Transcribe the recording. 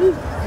Ooh.